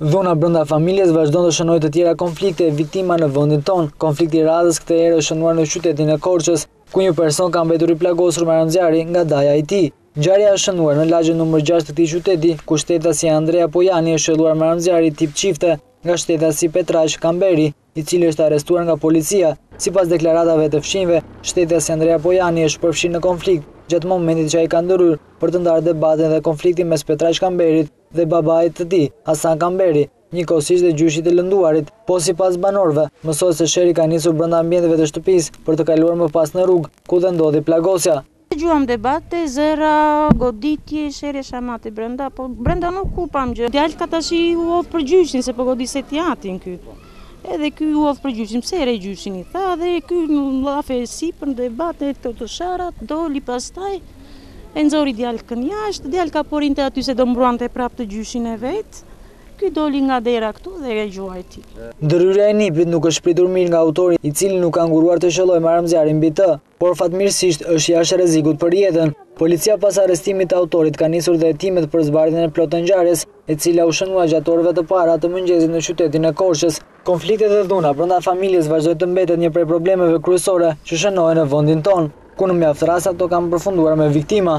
Dhuna brenda familjes vazhdon të shënojë të tjera konflikte e viktima në vendin tonë. Konflikti i radhës këtë herë është shënuar në qytetin e Korçës, ku një person ka mbetur i plagosur me armë zjarri nga daja i tij. Ngjarja është shënuar në lagjen numër gjashtë të këtij qyteti, ku shtetasi Andrea Pojani është qëlluar me armë zjarri tip çifte nga shtetasi Petraq Kamberi. i cili është arrestuar nga policia. Sipas deklaratave të fqinjëve, shtetasi Andrea Pojani është përfshirë në konflikt gjatë momentit që ai ka ndërhyrë për të ndarë debatin dhe konfliktin mes Petraq Kamberit dhe babait të tij, Hasan Kamberi, njëkohësisht dhe gjyshit të të lënduarit. Po sipas banorëve, mësohet se sherri ka nisur brenda ambienteve të shtëpisë për të kaluar më pas në rrugë, ku dhe ndodhi plagosja. Dëgjuam debate, zëra, goditje, sherr e shamatë brenda, po brenda nuk kuptuam gjë. Djalka tashi u hodh për gjyshin, se po godiste të atin ky. Edhe ky u hodh për gjyshin, pse rreh gjyshin i tha, dhe ky në lafe e sipër, debate, e këto të sharat, doli pastaj, e nxori djalkën jashtë, djalka po rrinte aty se do mbronte prapë gjyshin e vet, ky doli nga dera këtu dhe e gjuajti. Ndërhyrja e nipit nuk është pritur mirë nga autori, i cili nuk ka ngurruar të qëllojë me armë zjarri mbi të. por fatmirësisht është jashtë rrezikut për jetën. Policia pas arrestimit të autorit ka nisur dhe hetimet për zbardhjen e plotë të ngjarjes, e cila u shënua gjatë orëve të para të mëngjesit në qytetin e Korçës. Konfliktet dhe dhuna brenda familjes vazhdon të mbetet një prej problemeve kryesore që shënohen në vendin tonë, ku në mjaft raste ato kanë përfunduar me viktima.